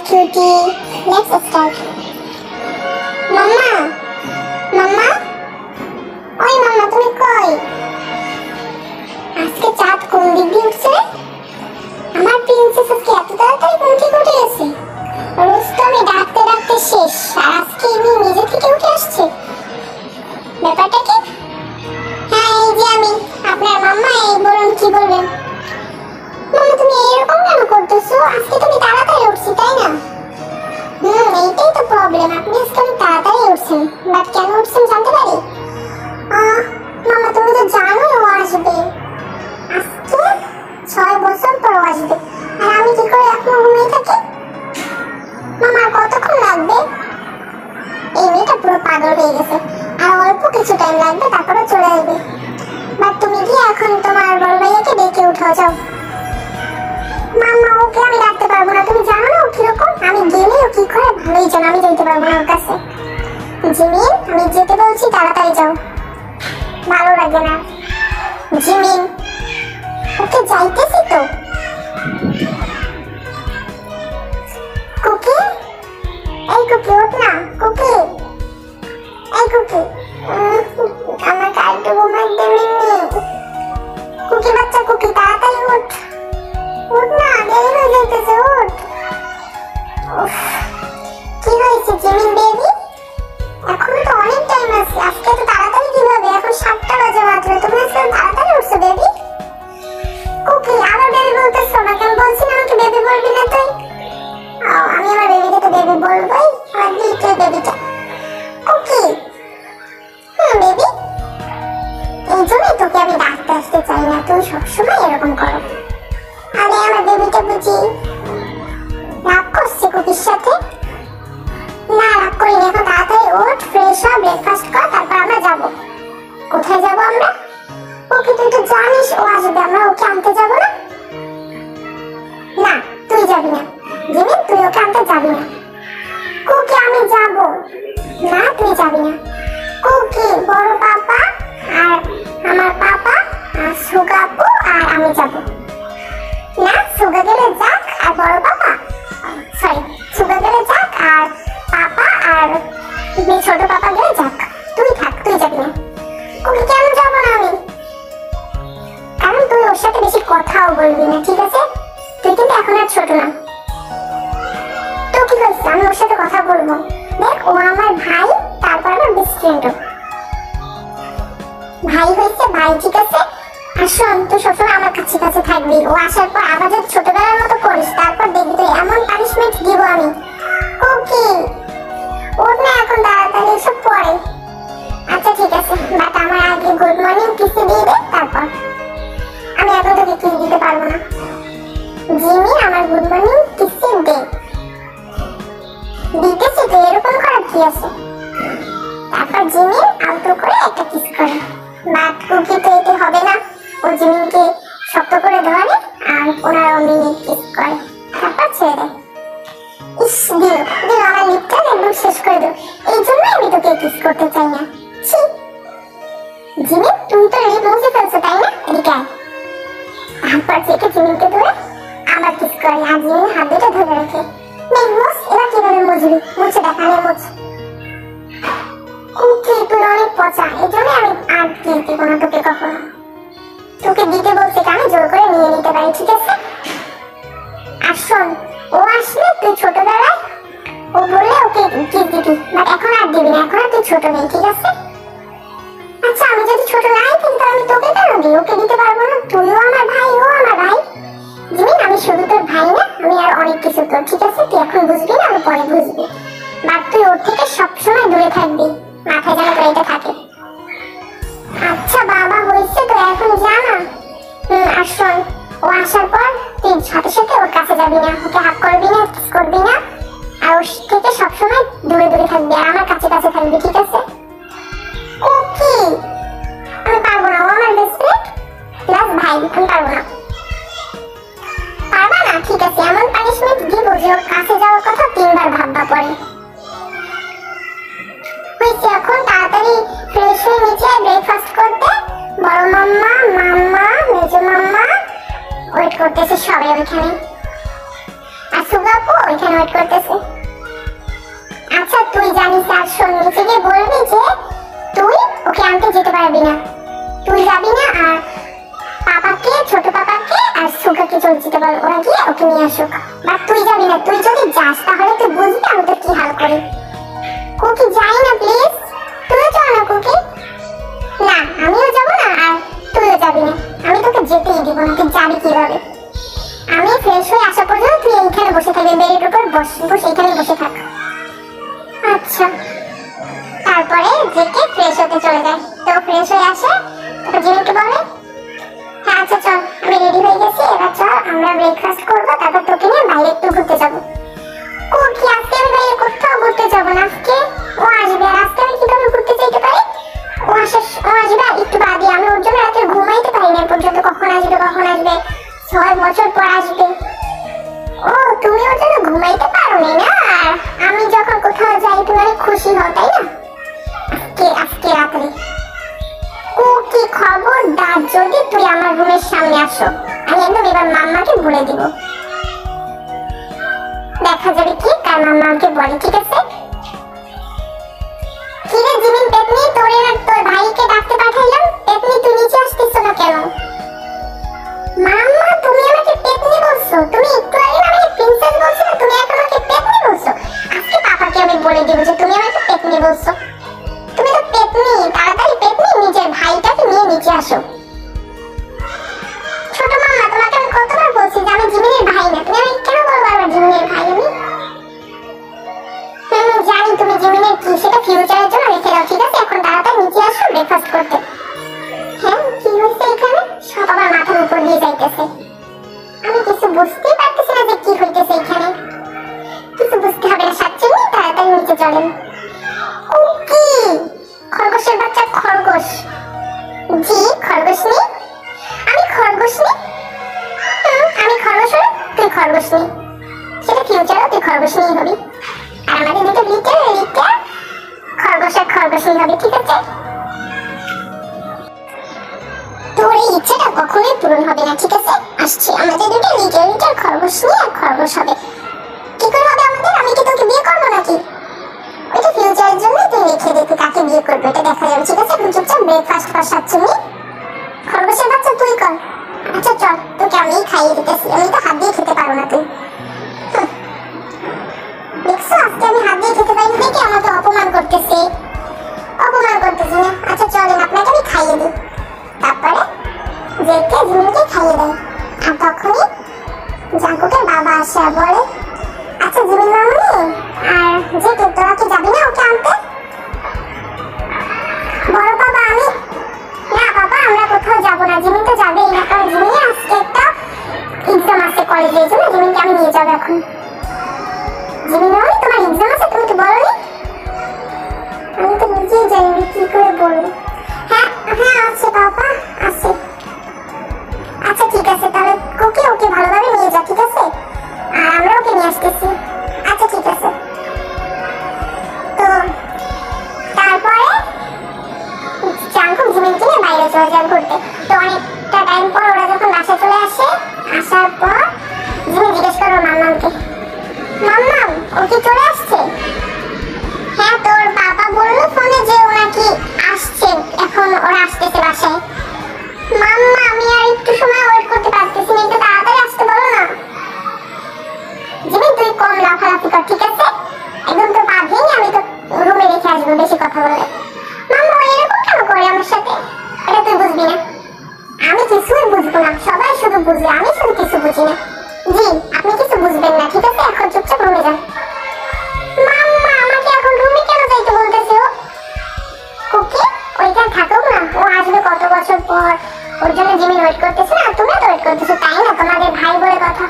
cutie. Let's start. মাম্মা মাম্মা ওই মামা তুমি কই আজকে চাঁদ কোন দিক দিয়ে উঠছে আমার প্রিন্সেস আজকে এত তাড়াতাড়ি কোন দিকে উঠে গেছে রোজ তো আমি ডাকতে ডাকতে শেষ, আর আজকে আমি গেলেও কি করে ভালোই জানো, আমি যেতে পারব না ওর কাছে। জিমিন আমি যেতে বলছি, তাড়াতাড়ি যাও। ভালো লাগে না। জিমিন ওকে যাইতেছি তো? কুকি? এই কুকি ওঠ এরকম করো। আরে আমার বেবিটা বুঝি। রাগ করছে কুকির সাথে? না, রাগ করিনি এখন তাড়াতাড়ি ওঠ ফ্রেশ হ ব্রেকফাস্ট কর, তারপর আমরা যাব। কোথায় যাব আমরা? ওকে তুই তো জানিস, ও আসবে। আমরা ওকে আনতে যাব না? না, তুই যাবি না। জিমিন, তুই ওকে আনতে যাবি না। কুকি, আমি যাব। না, তুই যাবি না। কুকি, বড় পাপা আর আমার পাপা আর সুগাপু আর আমি যাব। না, সুগা গেলে যাক আর বড় বাবা সরি সুগা গেলে যাক আর পাপা আর ছোট পাপা আর শোন তুই সবসময় আমার কাছে কাছে থাকবি। ও আসার পর যদি ছোটবেলার মতো করিস, তারপর দেখবি তুই এমন পানিশমেন্ট দিব আমি। ওকে। ওর না এখন, তাড়াতাড়ি এসব পরে। আচ্ছা ঠিক আছে। বাট আমার আগে গুড মর্নিং কিসে দিয়ে দে, তারপর। আমি এখন তোকে কিস দিতে পারব না। জিমি, আমার গুড মর্নিং কিসে দে। দিতেছি তো, এরকম করার কি আছে? তারপর জিমি, আলতো করে একটা কিস করে। বাট কুকি তো তোকে কিস করতে চাই না। ছি। জিমি, তুমি তো রেডি মুছে ফেলছো, তাই না? এদিকে তারপর থেকে জিমিনকে ধরে আবার কিস করে আর জিমিন হাত দুটো ধরে রাখে। দেখ মুছ এবার কীভাবে মুছবি? মুছে দেখালে মুছ। কুকি তুই অনেক পচা, এই আমি আর কিস আমি শুধু তোর ভাই না আমি আর অনেক কিছু তোর ঠিক আছে? তুই এখন বুঝবি না, আমি পরে বুঝবি। বাট তুই ওর থেকে সবসময় দূরে থাকবি। মাথায় যেন তোর এটা থাকে। আচ্ছা বাবা হয়েছে তো, এখন জানা হুম, আর শোন, ও আসার পর তুই সাথে সাথে ওর কাছে যাবি না। ওকে হাত করবি না কিস করবি না। আর ওর থেকে সবসময় দূরে দূরে থাকবি আর আমার কাছে কাছে থাকবি, ঠিক আছে? ওকে আমি পারব না, ও আমার বেস্ট ফ্রেন্ড প্লাস ভাই, আমি পারব না না। এমন পানিশমেন্ট দিব যে ওর কাছে যাওয়ার কথা তিনবার ভাববা পড়ে হয়েছে এখন তাড়াতাড়ি ফ্রেশ যেতে বল ওরা গিয়ে ওকে নিয়ে আসুক বা তুই যাবি না তুই যদি যাস তাহলে তুই বুঝবি আমি তোর কি হাল করি কুকি যাই না প্লিজ তুইও চল না কুকি না আমিও যাব না আর তুইও যাবি না আমি তোকে যেতেই দিব না তুই যাবি কীভাবে আমি ফ্রেশ হয়ে আসা পর্যন্ত তুই এইখানে বসে থাকবি বেডের উপর বস বসে এইখানে বসে থাক আচ্ছা তারপরে জেকে ফ্রেশ হতে চলে যায়, তো ফ্রেশ হয়ে আসে আমার রুমের সামনে আসো। আমি একদম এবার মাম্মাকে বলে দিব। দেখা যাবে কি? কার মাম্মা আমাকে বলে, ঠিক আছে? কিরে জিমিন আর তোর ভাইকে ডাকতে পাঠাইলাম। পেতনি, তুই নিচে না কেন? মাম্মা, তুমি আমাকে পেতনি বলছো। তুমি একটু জিমিনের কি সেটা ফিউচারের জন্য রেখে দাও ঠিক আছে? এখন তাড়াতাড়ি নিচে আসো ব্রেকফাস্ট করতে। হ্যাঁ কি হয়েছে এখানে? সব আমার মাথার উপর দিয়ে যাইতেছে। আমি কিছু বুঝতেই পারতেছি না যে কি হইতেছে এখানে। কিছু বুঝতে হবে না সাচ্চুনি তাড়াতাড়ি নিচে চলেন। ও কি? খরগোশের বাচ্চা খরগোশ। জি খরগোশ নি। আমি খরগোশ নি? হুম, আমি খরগোশ তুই খরগোশ নি। সেটা ফিউচারও তুই খরগোশ নিয়ে হবি। আমাদের দুটো লিটার লিটার খরগোশ আর খরগোশ নিয়ে হবে, ঠিক আছে? তোর এই ইচ্ছেটা কখনোই পূরণ হবে না, ঠিক আছে? আসছে, আমাদের দুটো লিটার লিটার খরগোশ নিয়ে আর খরগোশ হবে। কি করে হবে আমাদের? আমি কি তোকে বিয়ে করব নাকি? ওইটা ফিউচারের জন্য তুই রেখে দে, তুই কাকে বিয়ে করবে? এটা দেখা যাবে, ঠিক আছে? এখন চুপচাপ ব্রেকফাস্ট কর সাচ্চুনি খরগোশের বাচ্চা তুই কর। আচ্ছা চল, তোকে আমি খাইয়ে দিতেছি, আমি তো হাত দিয়ে খেতে পারব না, তুই। অপমান করতেছে। অপমান করতেছে না। আচ্ছা চলেন, আপনাকে আমি খাইয়ে দিই। তারপরে জেকে জিমিনকে খাইয়ে দেয়। আর তখনই জাঙ্কুকের বাবা আসে আর বলে আচ্ছা জিমিন মামুনি আর জেকে তোরা কি যাবি না ওকে আনতে? বড় বাবা, আমি না বাবা, আমরা কোথাও যাব না। জিমিন তো যাবেই না। কারণ জিমিন আজকে একটা এক্সাম আছে কলেজে জন্য। জিমিনকে আমি নিয়ে যাব এখন। জিমিন মামুনি তোমার এক্সাম আছে, তুমি তো বলো জানি কি করে হ্যাঁ হ্যাঁ আছে বাবা, আছে। আচ্ছা ঠিক আছে, তাহলে ওকে ওকে ভালোভাবে নিয়ে যা ঠিক আছে? আর আমরা ওকে নিয়ে আসতেছি। আচ্ছা ঠিক আছে। তো, তারপরে জাঙ্কুক জিমিনকে নিয়ে বাইরে চলে ঘুরতে। তো অনেকটা টাইম পর ওরা যখন বাসায় চলে আসে, আসার পর জিমি জিজ্ঞেস করো মাম্মামকে মাম্মাম ও কি চলে বেশি কথা বলে মাম্মা এরকম কেন করে আমার সাথে? এটা তুই বুঝবি না। আমি কিছুই বুঝব না। সবাই শুধু বুঝবে আমি শুধু কিছু বুঝি না। জি, আপনি কিছু বুঝবেন না, ঠিক আছে? এখন চুপচাপ রুমে যান। মাম্মা, আমাকে এখন রুমে কেন যাইতে বলতেছে ও? ওইখানে থাকুক না। ও আসবে কত বছর পর। ওর জন্য জিমিন ওয়েট করতেছে না তুমি তো ওয়েট করতেছো, তাই না? তোমাদের ভাই বলে কথা।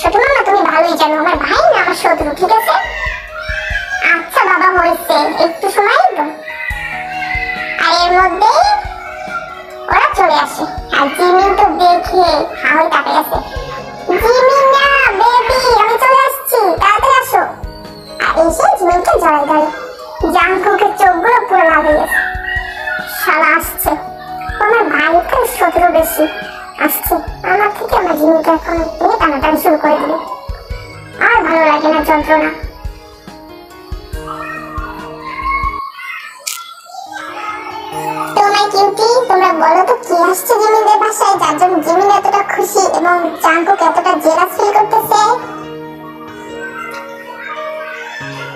ছোট মামা তুমি ভালোই জানো। আমার ভাই না, আমার শত্রু, ঠিক আছে? হয়েছে, একটু সময় তো। আর এর মধ্যেই ওরা চলে আসে। আর জিমিন তো দেখে হাওয়াই কাটে গেছে জিমিন না, বেবি, আমি চলে আসছি, তাড়াতাড়ি আসো। আর এসে জিমিনকে জড়াই ধরে। জাঙ্কুকের চোখগুলো পুরো লাল হয়ে গেছে। শালা আসছে। আমার ভাইয়ের থেকে শত্রু বেশি। আসছে। আমার থেকে আমার জিমিনকে এখন নিয়ে টানাটানি শুরু করে দিবে। আমার যন্ত্রণা। কিউটি তোমরা বলো তো, কি আসছে জিমিনের বাসায়? যার জন্য জিমিন এতটা খুশি এবং জাঙ্কুক এতটা জেলাস ফিল করতেছে?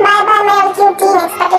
Bye bye my cutie next পার্টে